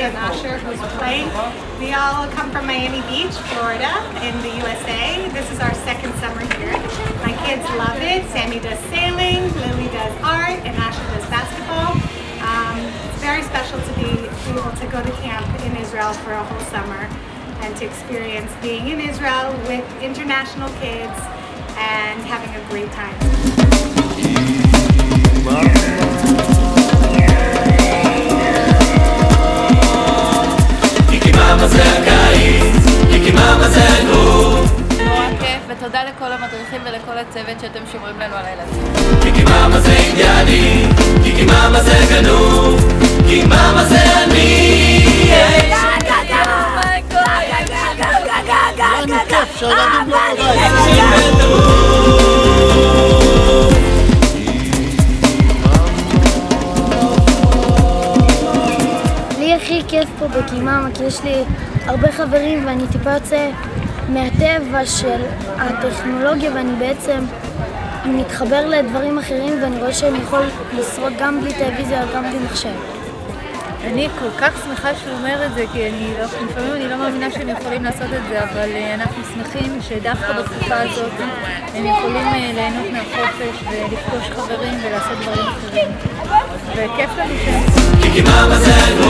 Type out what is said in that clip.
and Asher, who's playing. We all come from Miami Beach, Florida, in the USA. This is our second summer here. My kids love it. Sammy does sailing, Lily does art, and Asher does basketball. Um, it's very special to be able to go to camp in Israel for a whole summer and to experience being in Israel with international kids and having a great time. הצוות שאתם שומרים לנו על הילדים. קיקי מאמה זה אינדיאני, קיקי מאמה זה גנוב, קיקי מאמה זה אני לא. לי הכי כיף פה בקיממה, כי יש לי הרבה חברים ואני טיפה יוצא מהטבע של הטכנולוגיה ואני בעצם מתחבר לדברים אחרים ואני רואה שאני יכול לשרוד גם בלי טלוויזיה וגם בלי מחשב. אני כל כך שמחה שהוא אומר את זה, כי אני לא, לפעמים אני לא מאמינה שהם יכולים לעשות את זה, אבל uh, אנחנו שמחים שדווקא בתקופה הזאת הם יכולים uh, ליהנות מהחופש ולפגוש חברים ולעשות דברים אחרים. וכיף לנו שהם...